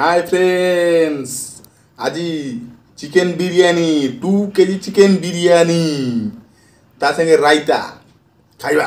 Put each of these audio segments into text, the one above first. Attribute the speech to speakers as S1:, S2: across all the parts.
S1: High friends আজি chicken biryani two KG chicken biryani তার সঙ্গে রায়তা খাইবা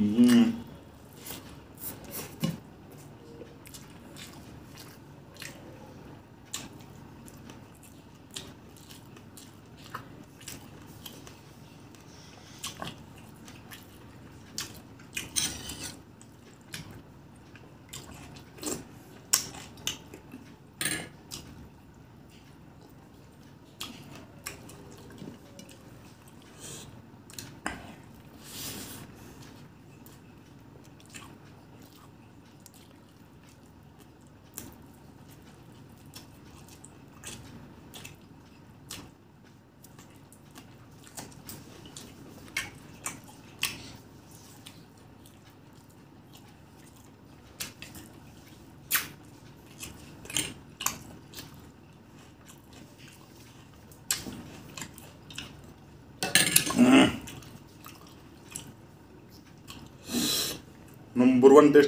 S1: Mm-hmm. One day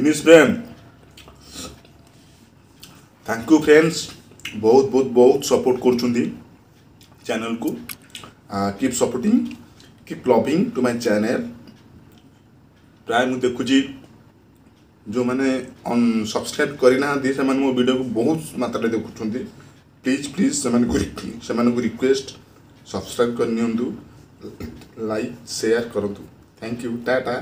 S1: फिनिश फ्रेम थैंक यू फ्रेंड्स बहुत बहुत बहुत सपोर्ट कर चैनल को keep supporting keep loving to my channel प्राय मु देखुची जो मैंने सब्सक्राइब करना से मो भिड को बहुत मात्रा देखुं प्लीज प्लीज से रिक्वेस्ट सब्सक्राइब कर लाइक सेयार करूँ थैंक यू टाटा